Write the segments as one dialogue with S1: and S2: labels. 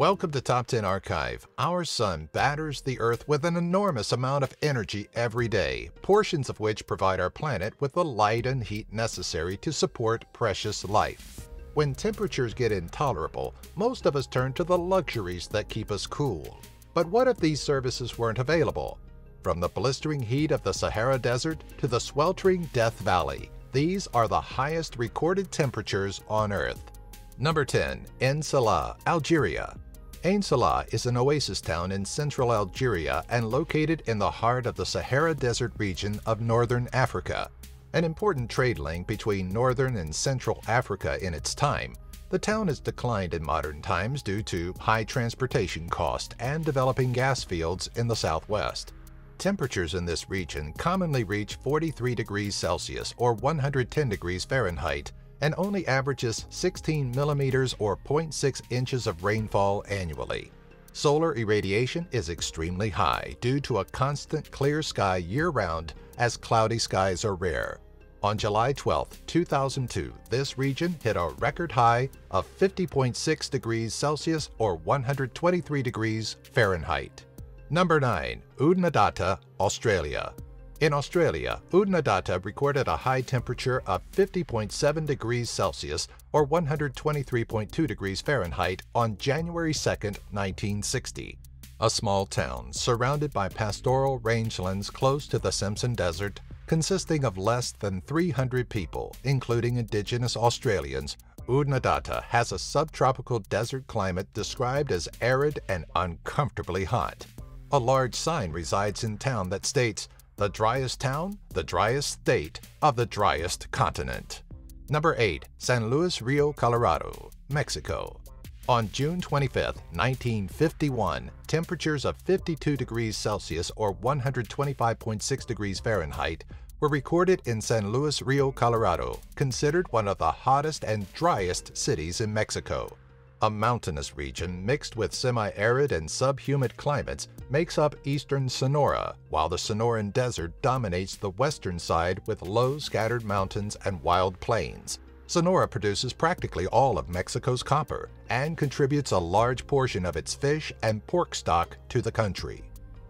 S1: Welcome to Top 10 Archive. Our sun batters the Earth with an enormous amount of energy every day, portions of which provide our planet with the light and heat necessary to support precious life. When temperatures get intolerable, most of us turn to the luxuries that keep us cool. But what if these services weren't available? From the blistering heat of the Sahara Desert to the sweltering Death Valley, these are the highest recorded temperatures on Earth. Number 10. Ain Salah, Algeria. Ain Salah is an oasis town in central Algeria and located in the heart of the Sahara Desert region of northern Africa. An important trade link between northern and central Africa in its time, the town has declined in modern times due to high transportation cost and developing gas fields in the southwest. Temperatures in this region commonly reach 43 degrees Celsius or 110 degrees Fahrenheit and only averages 16 millimeters or 0.6 inches of rainfall annually. Solar irradiation is extremely high due to a constant clear sky year-round as cloudy skies are rare. On July 12, 2002, this region hit a record high of 50.6 degrees Celsius or 123 degrees Fahrenheit. Number 9. Oodnadatta, Australia. In Australia, Oodnadatta recorded a high temperature of 50.7 degrees Celsius or 123.2 degrees Fahrenheit on January 2, 1960. A small town surrounded by pastoral rangelands close to the Simpson Desert, consisting of less than 300 people, including indigenous Australians, Oodnadatta has a subtropical desert climate described as arid and uncomfortably hot. A large sign resides in town that states, the driest town, the driest state of the driest continent. Number 8. San Luis Rio Colorado, Mexico. On June 25, 1951, temperatures of 52 degrees Celsius or 125.6 degrees Fahrenheit were recorded in San Luis Rio Colorado, considered one of the hottest and driest cities in Mexico. A mountainous region mixed with semi-arid and subhumid climates makes up eastern Sonora, while the Sonoran Desert dominates the western side with low scattered mountains and wild plains. Sonora produces practically all of Mexico's copper and contributes a large portion of its fish and pork stock to the country.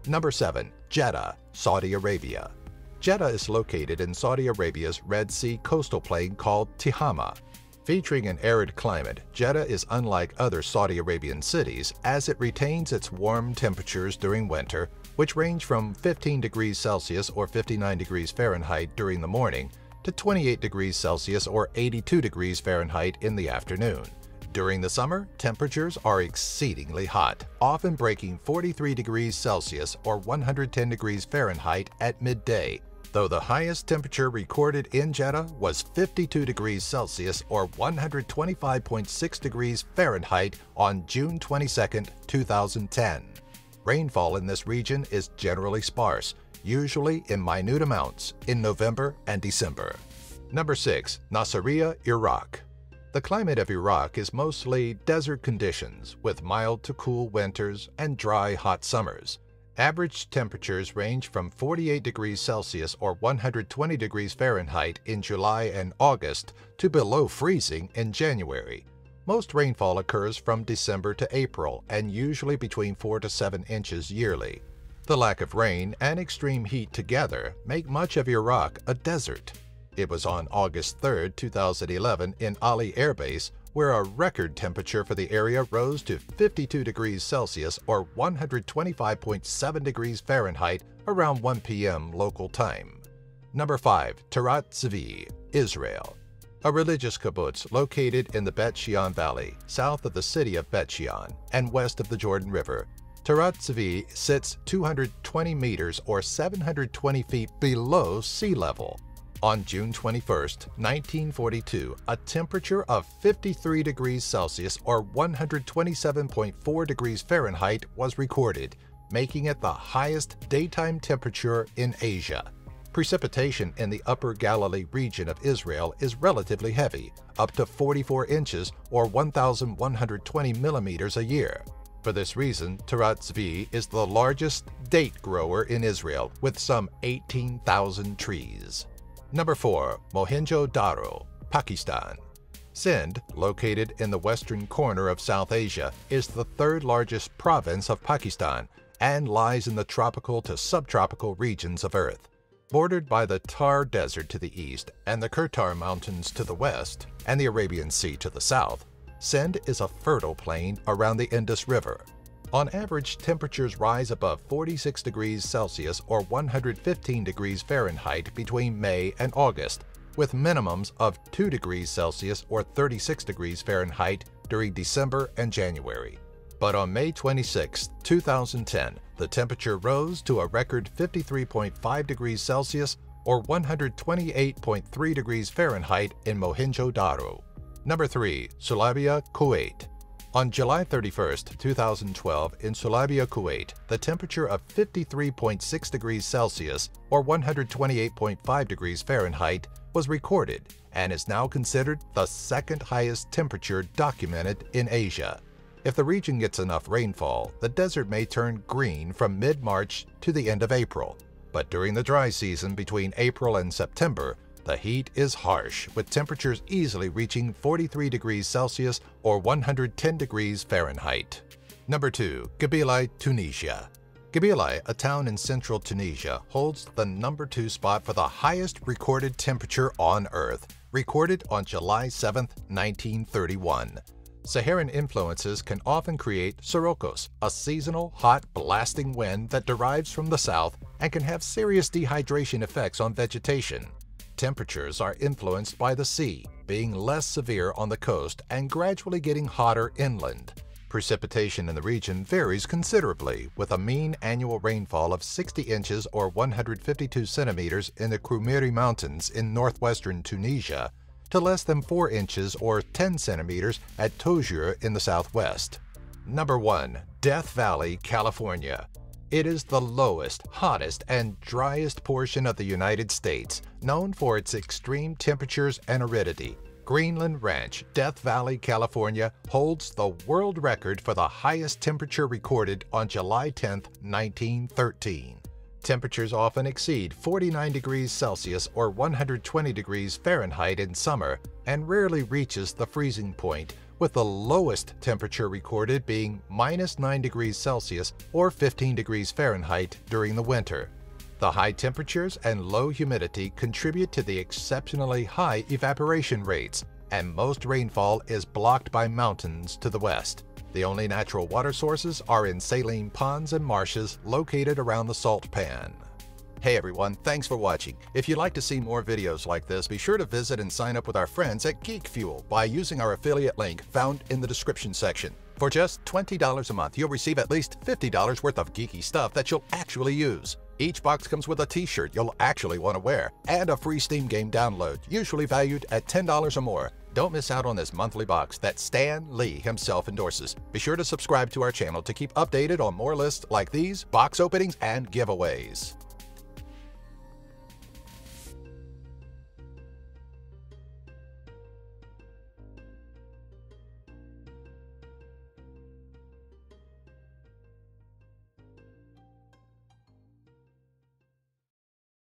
S1: Number 7. Jeddah, Saudi Arabia. Jeddah is located in Saudi Arabia's Red Sea coastal plain called Tihama, Featuring an arid climate, Jeddah is unlike other Saudi Arabian cities as it retains its warm temperatures during winter, which range from 15 degrees Celsius or 59 degrees Fahrenheit during the morning to 28 degrees Celsius or 82 degrees Fahrenheit in the afternoon. During the summer, temperatures are exceedingly hot, often breaking 43 degrees Celsius or 110 degrees Fahrenheit at midday, though the highest temperature recorded in Jeddah was 52 degrees Celsius or 125.6 degrees Fahrenheit on June 22, 2010. Rainfall in this region is generally sparse, usually in minute amounts in November and December. Number 6. Nasiriyah, Iraq. The climate of Iraq is mostly desert conditions with mild to cool winters and dry hot summers. Average temperatures range from 48 degrees Celsius or 120 degrees Fahrenheit in July and August to below freezing in January. Most rainfall occurs from December to April and usually between 4 to 7 inches yearly. The lack of rain and extreme heat together make much of Iraq a desert. It was on August 3, 2011 in Ali Air Base where a record temperature for the area rose to 52 degrees Celsius or 125.7 degrees Fahrenheit around 1 p.m. local time. Number 5. Tirat Zvi, Israel. A religious kibbutz located in the Bet Shean Valley, south of the city of Bet Shean and west of the Jordan River. Tirat Zvi sits 220 meters or 720 feet below sea level. On June 21, 1942, a temperature of 53 degrees Celsius or 127.4 degrees Fahrenheit was recorded, making it the highest daytime temperature in Asia. Precipitation in the Upper Galilee region of Israel is relatively heavy, up to 44 inches or 1,120 millimeters a year. For this reason, Tirat Zvi is the largest date grower in Israel with some 18,000 trees. Number 4. Mohenjo-Daro, Pakistan. Sindh, located in the western corner of South Asia, is the third largest province of Pakistan and lies in the tropical to subtropical regions of Earth. Bordered by the Thar Desert to the east and the Kirtar Mountains to the west and the Arabian Sea to the south, Sindh is a fertile plain around the Indus River. On average, temperatures rise above 46 degrees Celsius or 115 degrees Fahrenheit between May and August, with minimums of 2 degrees Celsius or 36 degrees Fahrenheit during December and January. But on May 26, 2010, the temperature rose to a record 53.5 degrees Celsius or 128.3 degrees Fahrenheit in Mohenjo-Daro. Number 3. Sulaibiya, Kuwait. On July 31, 2012, in Sulaibiya, Kuwait, the temperature of 53.6 degrees Celsius or 128.5 degrees Fahrenheit was recorded and is now considered the second highest temperature documented in Asia. If the region gets enough rainfall, the desert may turn green from mid-March to the end of April. But during the dry season between April and September, the heat is harsh, with temperatures easily reaching 43 degrees Celsius or 110 degrees Fahrenheit. Number 2. Kebili, Tunisia. Kebili, a town in central Tunisia, holds the number 2 spot for the highest recorded temperature on Earth, recorded on July 7, 1931. Saharan influences can often create siroccos, a seasonal, hot, blasting wind that derives from the south and can have serious dehydration effects on vegetation. Temperatures are influenced by the sea, being less severe on the coast and gradually getting hotter inland. Precipitation in the region varies considerably, with a mean annual rainfall of 60 inches or 152 centimeters in the Krumiri Mountains in northwestern Tunisia to less than 4 inches or 10 centimeters at Tozeur in the southwest. Number 1. Death Valley, California. It is the lowest, hottest, and driest portion of the United States, known for its extreme temperatures and aridity. Greenland Ranch, Death Valley, California, holds the world record for the highest temperature recorded on July 10, 1913. Temperatures often exceed 49 degrees Celsius or 120 degrees Fahrenheit in summer and rarely reaches the freezing point, with the lowest temperature recorded being minus 9 degrees Celsius or 15 degrees Fahrenheit during the winter. The high temperatures and low humidity contribute to the exceptionally high evaporation rates, and most rainfall is blocked by mountains to the west. The only natural water sources are in saline ponds and marshes located around the salt pan. Hey everyone, thanks for watching. If you'd like to see more videos like this, be sure to visit and sign up with our friends at Geek Fuel by using our affiliate link found in the description section. For just $20 a month, you'll receive at least $50 worth of geeky stuff that you'll actually use. Each box comes with a t-shirt you'll actually want to wear and a free Steam game download, usually valued at $10 or more. Don't miss out on this monthly box that Stan Lee himself endorses. Be sure to subscribe to our channel to keep updated on more lists like these, box openings, and giveaways.